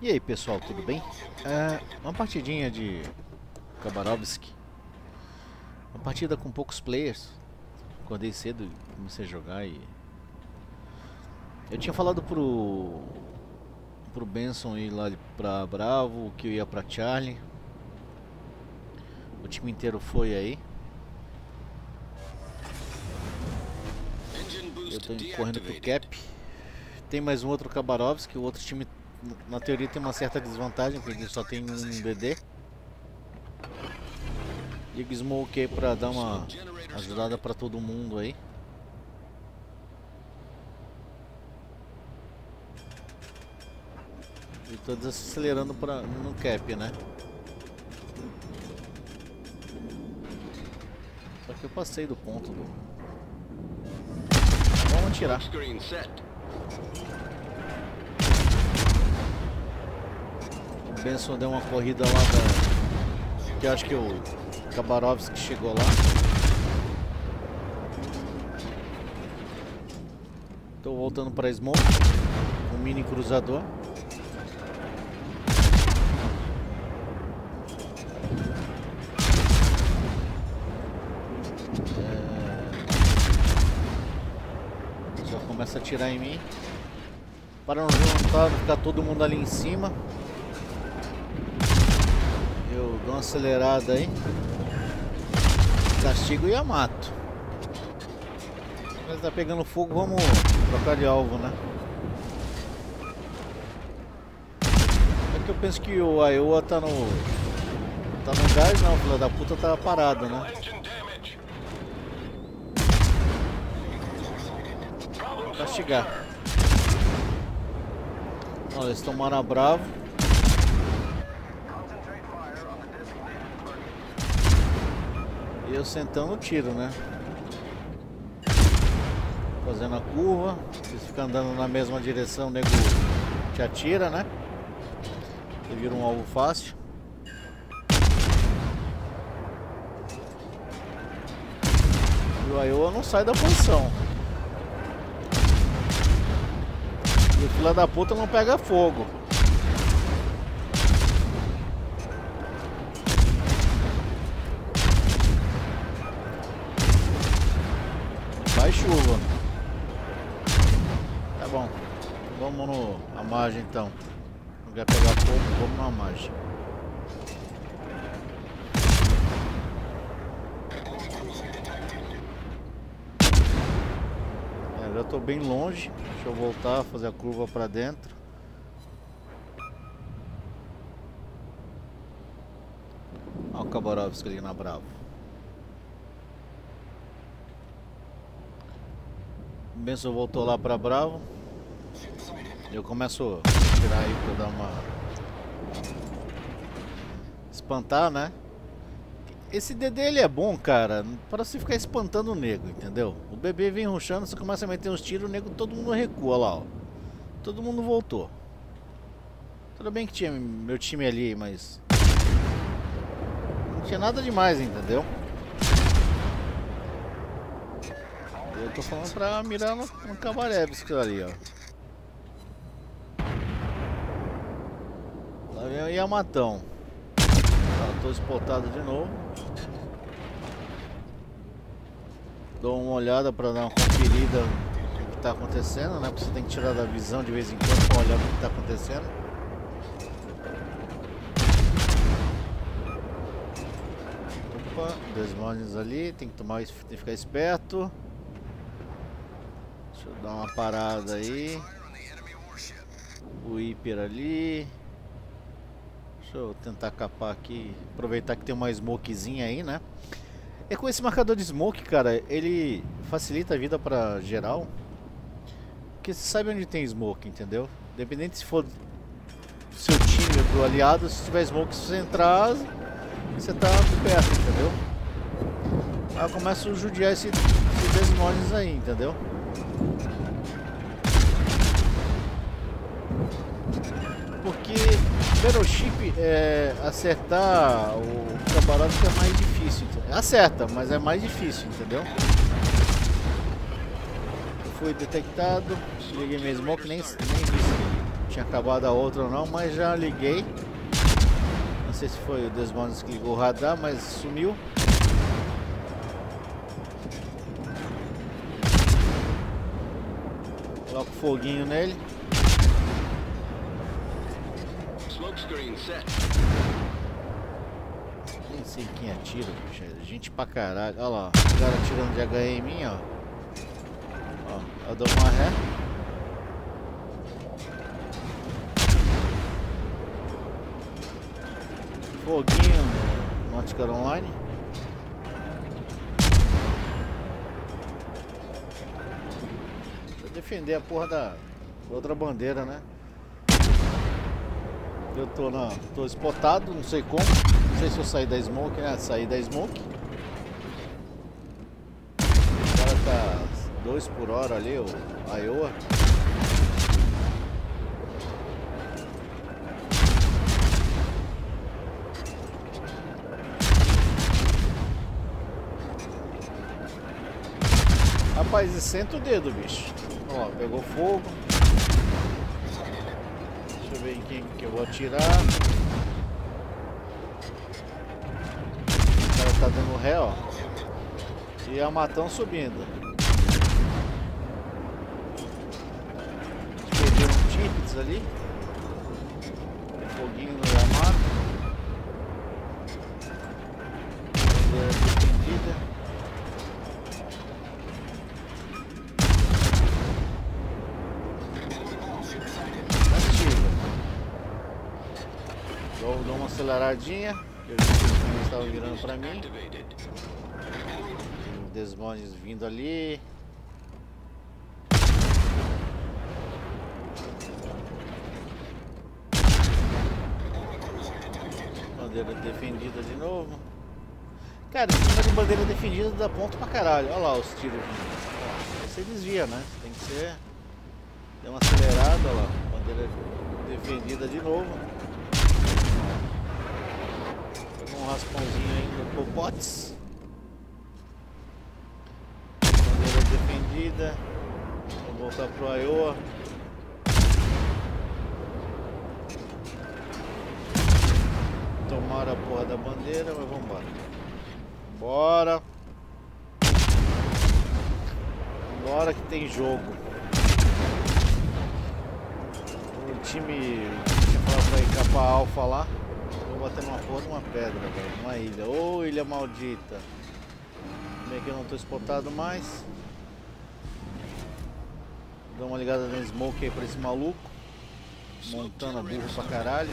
E aí pessoal, tudo bem? É, uma partidinha de Kabarovski Uma partida com poucos players. Acordei cedo e comecei a jogar e... Eu tinha falado pro... Pro Benson ir lá pra Bravo, que eu ia pra Charlie. O time inteiro foi aí. Eu tô correndo pro Cap. Tem mais um outro Kabarovski, o outro time na teoria tem uma certa desvantagem, porque só tem um BD. E Smoke aí pra dar uma ajudada pra todo mundo aí. E tô desacelerando pra, no cap, né? Só que eu passei do ponto do... Vamos tirar. Benson deu uma corrida lá da... Que acho que o Kabarovski chegou lá. Tô voltando para Smoke. Um mini cruzador. É... Já começa a atirar em mim. Para não juntar, ficar todo mundo ali em cima. Dou uma acelerada aí. Castigo e mato. Mas tá pegando fogo, vamos trocar de alvo, né? É que eu penso que o Iowa tá no. Tá no gás não, filha da puta tá parado, né? Castigar. Olha, eles tomaram a bravo. E eu sentando o tiro, né? Fazendo a curva. Se fica andando na mesma direção, o nego te atira, né? Você vira um alvo fácil. E o Iowa não sai da posição. E o filho da puta não pega fogo. Vai chuva. Tá bom. Vamos no a margem então. Não quer pegar fogo, vamos na margem. É, já estou bem longe. Deixa eu voltar, fazer a curva para dentro. Olha o Kabarovski ali na Bravo. Benção voltou lá pra Bravo. Eu começo a tirar aí pra dar uma... Espantar, né? Esse DD ele é bom, cara, para você ficar espantando o nego, entendeu? O bebê vem ruxando, você começa a meter uns tiros, o nego, todo mundo recua lá, ó. Todo mundo voltou. Tudo bem que tinha meu time ali, mas... Não tinha nada demais, entendeu? Eu tô falando pra mirar no, no Kabarevski ali, ó. Lá vem o Yamatão. Tá, tô espotado de novo. Dou uma olhada pra dar uma conferida no que tá acontecendo, né? Porque você tem que tirar da visão de vez em quando pra olhar o que tá acontecendo. Dois ali, tem que tomar, tem que ficar esperto. Deixa eu dar uma parada aí. O hiper ali. Deixa eu tentar capar aqui. Aproveitar que tem uma smokezinha aí, né? É com esse marcador de smoke, cara, ele facilita a vida pra geral. Porque você sabe onde tem smoke, entendeu? Independente se for seu time ou do aliado, se tiver smoke, se você entrar, você tá perto, entendeu? Aí eu começo a judiar esse, esse desmones aí, entendeu? Porque Battleship é, acertar o Cabarovski é mais difícil. Acerta, mas é mais difícil, entendeu? Eu fui detectado, liguei minha smoke, nem, nem vi se tinha acabado a outra ou não, mas já liguei. Não sei se foi o Desmondes que ligou o radar, mas sumiu. Foguinho nele. Nem sei quem atira, bicho. É gente pra caralho. Olha lá, o cara atirando de HE em mim, ó. Ó, eu dou uma ré. Foguinho no Nautical Online. Defender a porra da outra bandeira, né? Eu tô na. tô spotado, não sei como. Não sei se eu saí da smoke, né? Saí da smoke. O cara tá 2 por hora ali, o Iowa. Rapaz, senta o dedo, bicho. Ó, pegou fogo. Deixa eu ver em quem que eu vou atirar. O cara tá dando ré, ó. E a matão subindo. Perdi um tickets ali. Foguinho no Yamato. Aceleradinha. Eu estavam virando pra mim. Tem desmones vindo ali. Bandeira defendida de novo. Cara, esse cima de bandeira defendida dá ponto pra caralho. Olha lá os tiros vindo. Você desvia, né? Tem que ser. Deu uma acelerada, olha lá. Bandeira defendida de novo. Pegou um raspãozinho aí no Popotes. Bandeira defendida. Vou voltar pro Iowa. Tomaram a porra da bandeira, mas vambora. Bora. Bora que tem jogo. O time tinha falado pra ir capa alfa lá. Bater numa porra de uma pedra, velho. Uma ilha. Ô ilha maldita. Bem que eu não tô spotado mais. Dá uma ligada no smoke aí pra esse maluco. Montando burro pra caralho.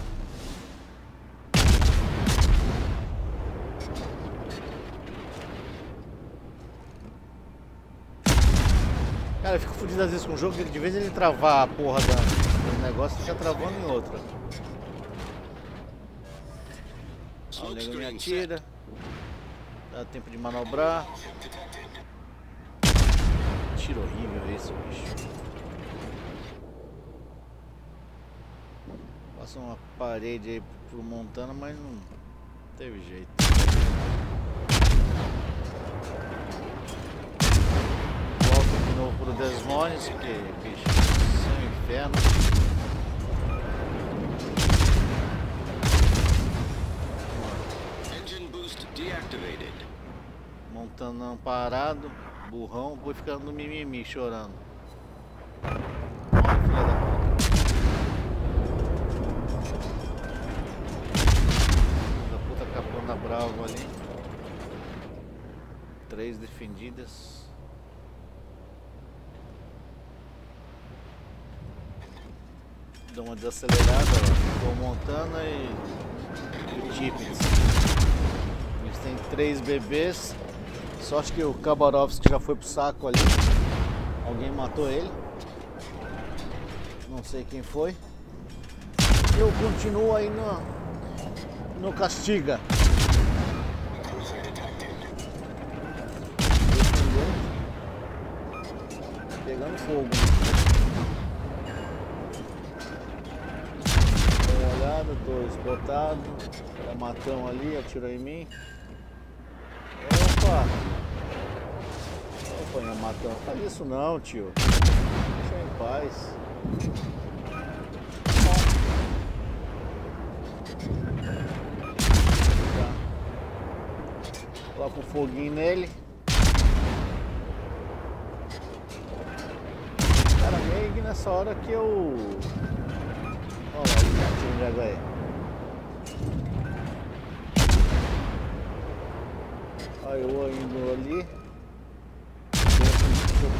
Cara, eu fico fudido às vezes com o jogo, de vez ele travar a porra do negócio, fica travando em outra. Nego me atira. Dá tempo de manobrar. Tiro horrível esse, bicho. Passa uma parede aí pro Montana, mas não teve jeito. Volto de novo pro Desmones, porque, bicho, isso é um inferno. Montando parado, burrão, vou ficando no mimimi, chorando. Filha da puta. Da puta capando a bravo ali. Três defendidas. Dá uma desacelerada. Ficou Montana e, e o Tippins. Eles têm três bebês. Sorte que o Kabarovski já foi pro saco ali. Alguém matou ele. Não sei quem foi. Eu continuo aí no, no castiga. Pegando fogo. Olhada, tô esgotado. Tá matão ali, atirou em mim. Opa! Opa, Yamatão, faz isso não, tio. Deixa eu em paz. Coloca um foguinho nele. Cara, meio que é nessa hora que eu... Olha lá, o gatinho já ganhei. Eu indo ali.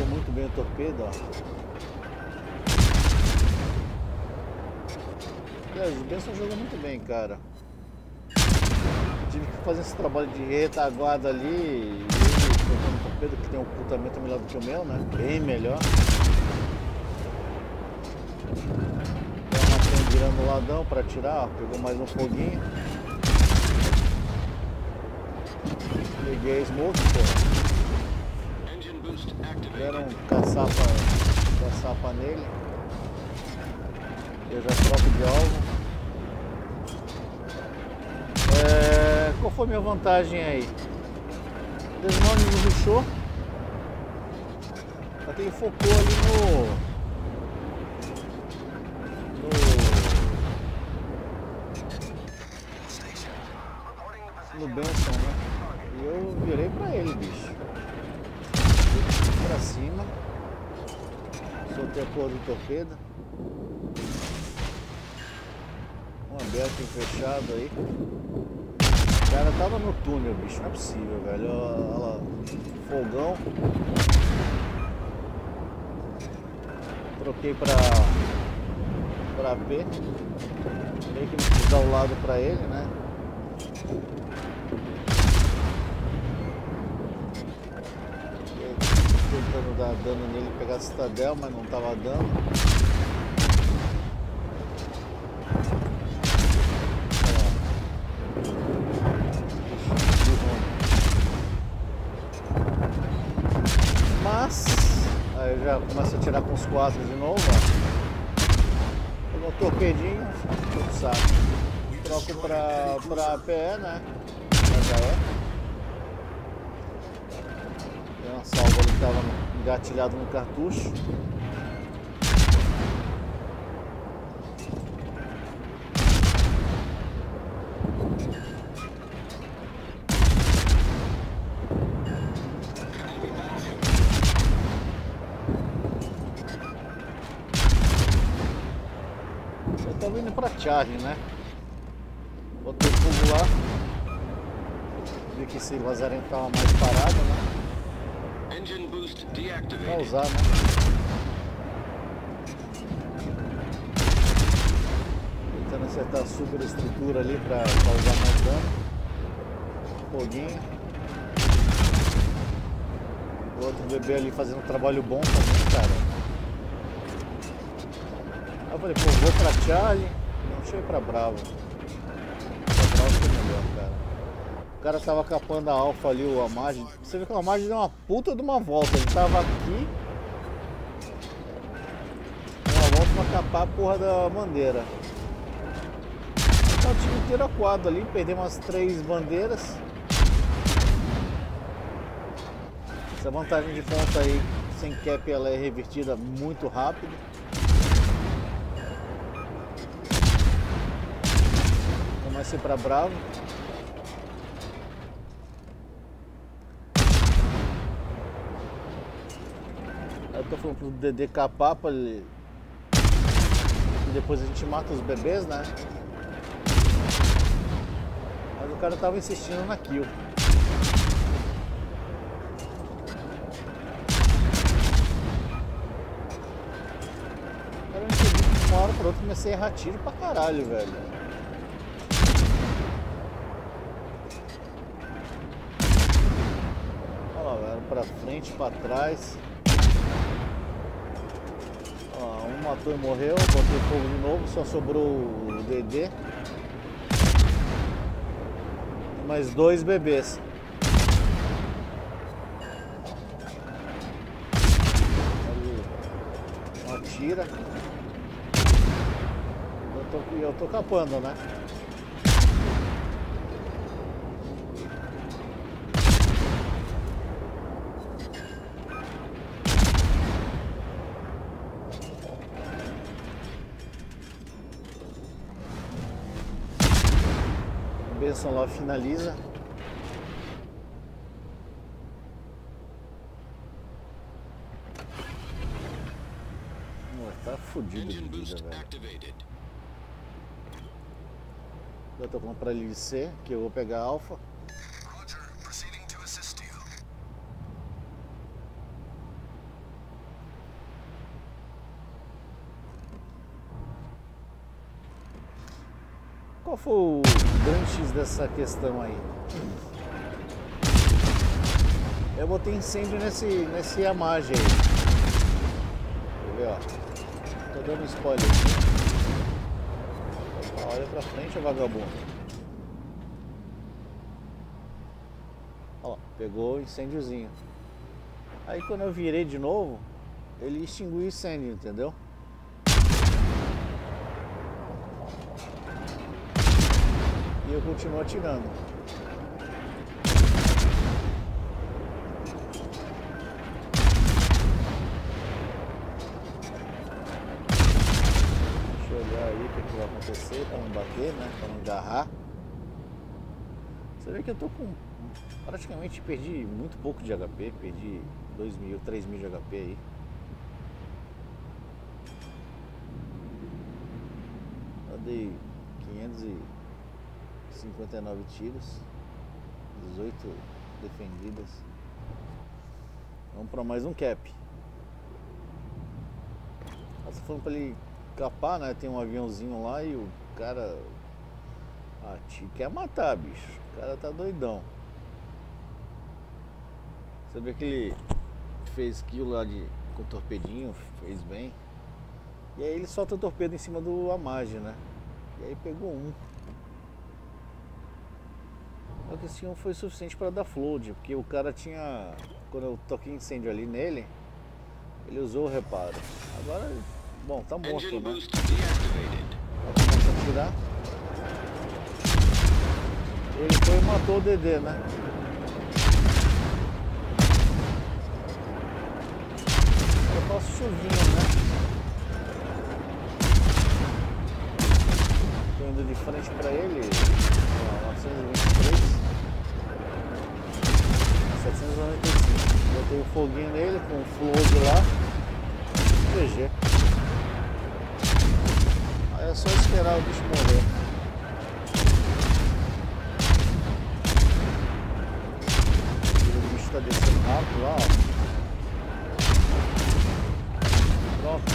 Muito bem o torpedo, ó. Aliás, o Benção jogou muito bem, cara. Tive que fazer esse trabalho de retaguarda ali e tocando torpedo que tem um ocultamento melhor do que o meu, né? Bem melhor. Então, virando o ladão para tirar, ó, pegou mais um foguinho. Liguei a smoke, pô. Deram caçapa, caçapa nele. Eu já troco de alvo. É, qual foi minha vantagem aí? O desmame me ruxou. Que ele focou ali no. No. No Benson, né? E eu virei pra ele, bicho. Pra cima. Porra do torpedo. aberto e fechado aí. O cara tava no túnel, bicho. Não é possível, velho. Olha lá. Fogão. Troquei pra. pra P. Meio que quis dar o lado pra ele, né? Tentando dar dano nele, pegar a citadel, mas não tava dando. começa a tirar com os quatro de novo, ó. Pegou um torpedinho, tudo saco. Troco pra, pra PE, né? Já é. Tem uma salva ali que tava engatilhado no cartucho. charge, né? Botei fogo lá. Vi que esse vazamento tava mais parado, né? Vai usar, né? Tentando acertar a superestrutura ali pra causar mais dano. Foguinho. O outro bebê ali fazendo um trabalho bom também, cara. Eu falei, pô, vou pra Charlie. Deixa eu ir pra Bravo. Pra Bravo foi melhor, cara. Cara tava capando a Alfa ali, o Amage. Você vê que o Amage deu uma puta de uma volta. Ele tava aqui. Uma volta pra capar a porra da bandeira. Então, o time inteiro aquado ali, perdeu umas três bandeiras. Essa vantagem de ponta aí, sem cap, ela é revertida muito rápido. Comecei para Bravo. Tô falando pro DD capar pra ele. Depois a gente mata os bebês, né? Mas o cara tava insistindo na kill. Cara, eu uma hora pra outra comecei a errar tiro pra caralho, velho. para frente, para trás. Ó, um matou e morreu, botei fogo de novo, só sobrou o DD. Mais dois bebês. Ali, uma tira. Eu tô, eu tô capando, né? bênção lá finaliza. Ué, tá fudido de vida, velho. Eu tô falando pra ele descer, que eu vou pegar a alfa. Qual foi o... X dessa questão aí? Eu botei incêndio nesse, nesse Yamaha aí. Quer ver, ó? Tô dando spoiler aqui. Opa, Olha pra frente, vagabundo. Lá, pegou o incêndiozinho. Aí quando eu virei de novo, ele extinguiu o incêndio, entendeu? Eu continuo atirando. Deixa eu olhar aí o que, que vai acontecer para não bater, né? Para não agarrar. Você vê que eu tô com. Praticamente perdi muito pouco de HP, perdi 2 mil, 3 mil de HP aí. Eu dei 559 tiros, 18 defendidas. Vamos para mais um cap. Nós falando para ele capar, né? Tem um aviãozinho lá e o cara. Ah, te quer matar, bicho. O cara tá doidão. Você vê que ele fez kill lá de, com torpedinho, fez bem. E aí ele solta o torpedo em cima do Amage, né? E aí pegou um. Só que esse um foi suficiente para dar flood, porque o cara tinha. Quando eu toquei incêndio ali nele, ele usou o reparo. Agora, bom, tá morto, né? a atirar. Ele foi e matou o Dedê, né? Eu faço chuvinha, né? Tô indo de frente pra ele. Ó, 923. 795. Botei o foguinho nele com o flood lá. GG. Aí é só esperar o bicho morrer. O bicho tá descendo rápido lá, ó. Pronto.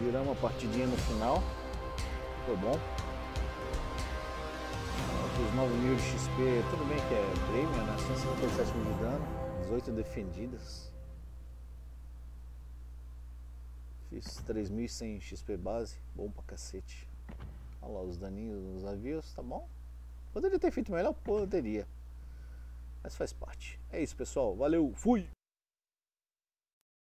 Viramos a partidinha no final. Foi bom. Fiz 9 mil de XP, tudo bem que é premium, né? 157 mil de dano, 18 defendidas. Fiz 3.100 XP base, bom pra cacete. Olha lá os daninhos nos navios, tá bom? Poderia ter feito melhor? Poderia. Mas faz parte. É isso, pessoal. Valeu, fui!